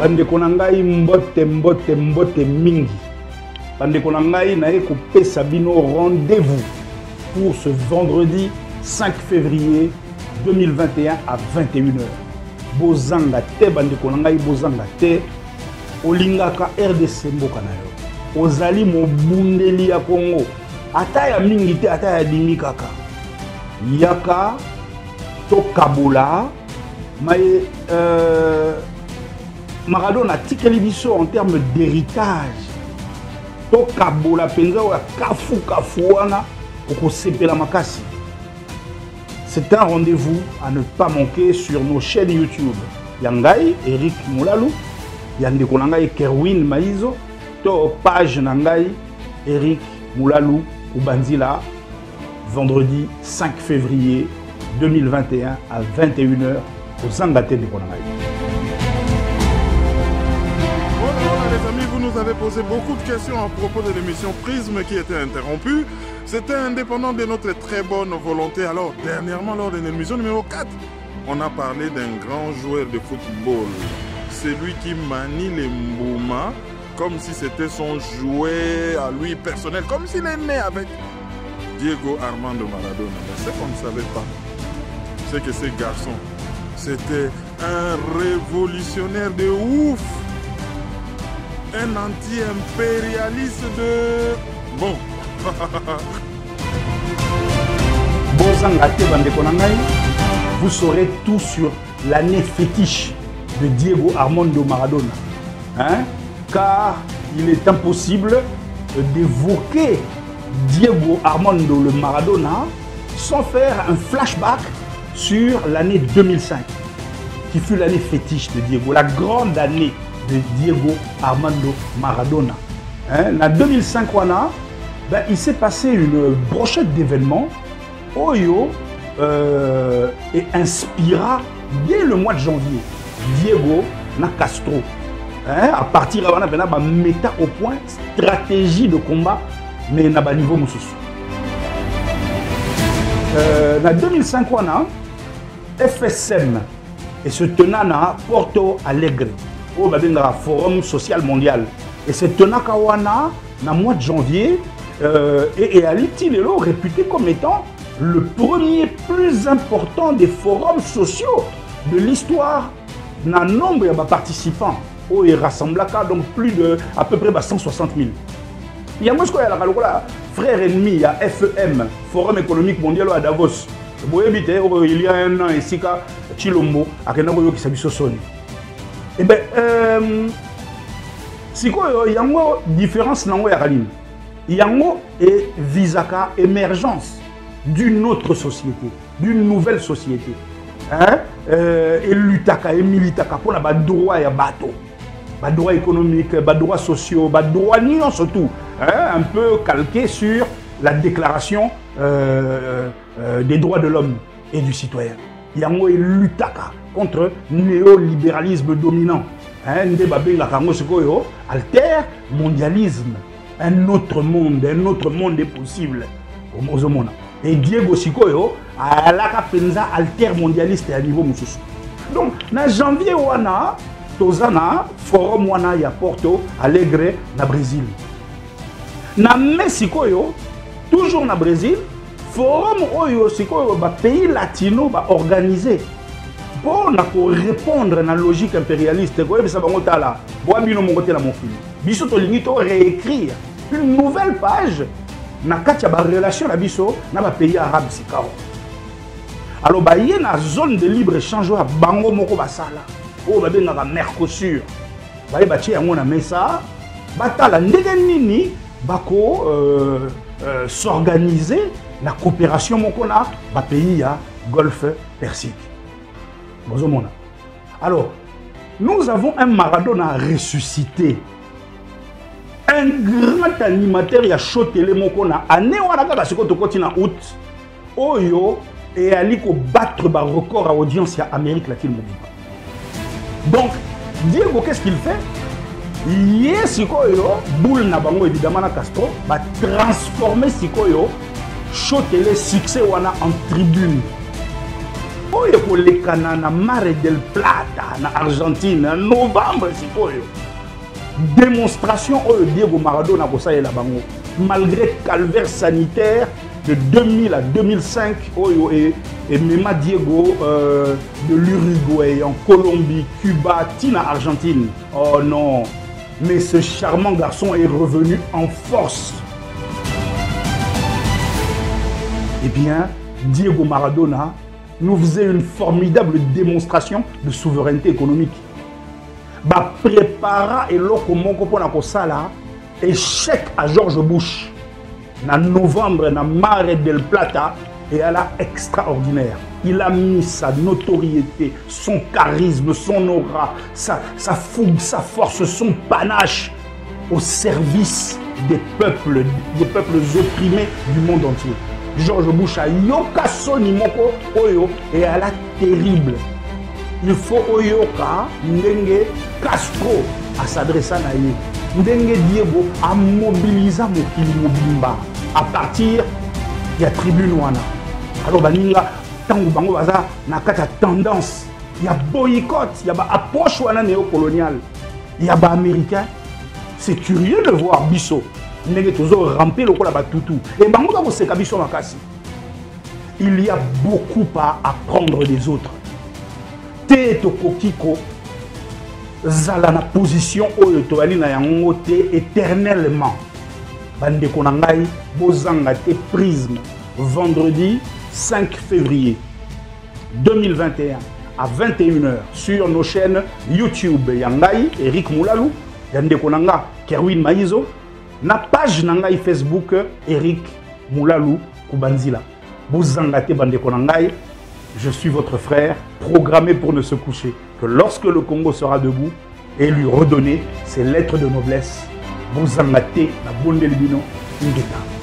bandeko na ngai mbote mbote mbote mingi. Bandeko na ngai naye kopesa bino rendez-vous pour ce vendredi 5 février 2021 à 21h bozanga te bandeko na ngai bozanga te. Olingaka rdc mboka na yo. Ozali mobundeli ya kongo ata ya mingi te ata ya dimi kaka. Yaka tokabola. Maye euh, maradona atikeli biso en terme d'héritage. Wana okosepela makasi. C'est un rendez-vous à ne pas manquer sur nos chaînes youtube. Ya ngai eric molalu. Ya ndeko kerwin maizo. To page na ngai eric molalu ubanzila vendredi 5 février 2021 à 21h kozanga te ngai avez posé beaucoup de questions à propos de l'émission Prisme qui était interrompue. C'était indépendant de notre très bonne volonté. Alors, dernièrement, lors de l'émission numéro 4, on a parlé d'un grand joueur de football. Celui qui manie les Mbouma comme si c'était son jouet à lui personnel, comme s'il est né avec Diego Armando Maradona. Mais ce qu'on ne savait pas, c'est que ce garçon, c'était un révolutionnaire de ouf un anti-impérialiste de... Bon. vous saurez tout sur l'année fétiche de diego armando maradona hein? car il est impossible d'évoquer diego armando le maradona sans faire un flashback sur l'année 2005 qui fut l'année fétiche de diego la grande année de Diego Armando Maradona. Hein? En 2005, ben, il s'est passé une brochette d'événements. Oyo euh, et inspira dès le mois de janvier Diego na Castro. Hein? À partir de là, on a méta au point stratégie de combat, mais na ba niveau mususu. Euh, en 2005, on a FSM et se tenant à Porto Alegre. Oyo babengaka forum social mondial. Et c'est tenaka wana na mois de janvier euh, et eyali ti lelo réputé comme étant le premier plus important des forums sociaux de l'histoire na nombre ya baparticipants oyo erassemblaka donc plus de à peu près ba 160 000 yango sikoyo oyalaka lokola frère ennemi ya fem forum économique mondial oyo ya davos boyebi te oyo il y a un an chilombo akenda koyokisa biso soni Eh bien, euh, sikoyo yango différence nango ya nini yango evisaka émergence d'une autre société d'une nouvelle société hein? euh, elutaka emilitaka mpona badroit ya bato badroit économique badroit sociaux badroit nyonso tout hein? un peu calqué sur la déclaration euh, euh, des droits de l'homme et du citoyen yango elutaka contre néolibéralisme dominant. Nde babengaka yango sikoyo alter mondialisme. Un autre monde un autre monde est possible. Ozomona. E diego sikoyo alaka mpenza alter mondialiste ya niveau mosusu. Donc na janvier wana toza na forum wana ya porto alegre na brésil. Na mai sikoyo toujours na brésil forum oyo sikoyo bapays latino baorganize mpona korépondre na logique impérialiste. Koyebisa bango tala boya bino moko te na mokili biso tolingi to réécrire une nouvelle page na kati ya barelation na biso na bapays arabe sikawa alors baye na zone de libre échange oyo ya bango moko basala oyo babengaka mercosur. Baye batie yango na mesa batala ndenge nini bako euh, euh, s'organiser na coopération moko na bapays ya golfe persique. Bozomona. Alors nous avons un maradona ressuscité. Un grand animateur ya show tele moko na année wana kaka sikoyo tokoti na août oyo eyali kobattre barecord ya audience ya amérique latine mobimba donc diego qu'est ce qu'il fait? Ye sikoyo boule na bango évidemment na castro batransforme sikoyo show tele succès en tribune. Oyo ekolekana na mare del plata na argentine na novembre sikoyo démonstration oyo diego maradona akosalela bango. Malgré calvaire sanitaire de 2000 à 2005 oyo emema diego euh, de l'uruguay en colombie cuba tina argentine. Oh non mais ce charmant garçon est revenu en force eh bien diego maradona nous faisait une formidable démonstration de souveraineté économique. Baprépara eloko moko mpona kosala échec à george bush na novembre na mare del plata eyala extraordinaire. Il a mis sa notoriété son charisme son aura sa, sa fougue sa force son panache au service des peuples des peuples opprimés du monde entier george bush ayoka soni moko oyo eyala terrible. Il faut oyoka ndenge castro asadressa na ye ndenge diego amobiliza mokili mobimba. À partir ya tribune wana. Alors baninga ntango bango baza na kati ya tendance ya boycott ya baapproche wana néocoloniale. Ya baaméricain c'est curieux de voir biso ndenge tozorampe lokola batutu. E bango bakoseka biso makasi. Il y a beaucoup à apprendre des autres. Te tokoki kozala na position oyo toyali na yango te éternellement. Bandeko na ngai bozanga te prisme. Vendredi 5 février 2021 à 21h sur nos chaînes YouTube ya ngai Eric Moulalu. Ya ndeko na nga Kerwin Maizo na page na Facebook Eric Moulalu Kubanzila. Bozanga te bandeko na ngai je suis votre frère programmé pour ne se coucher que lorsque le Congo sera debout et lui redonner ses lettres de noblesse. Bozanga te na bondeli bino ngeta